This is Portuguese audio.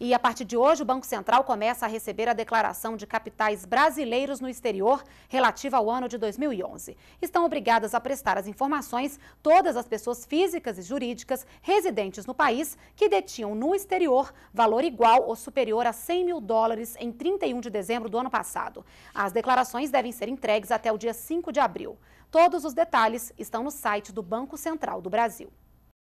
E a partir de hoje, o Banco Central começa a receber a declaração de capitais brasileiros no exterior relativa ao ano de 2011. Estão obrigadas a prestar as informações todas as pessoas físicas e jurídicas residentes no país que detinham no exterior valor igual ou superior a 100 mil dólares em 31 de dezembro do ano passado. As declarações devem ser entregues até o dia 5 de abril. Todos os detalhes estão no site do Banco Central do Brasil.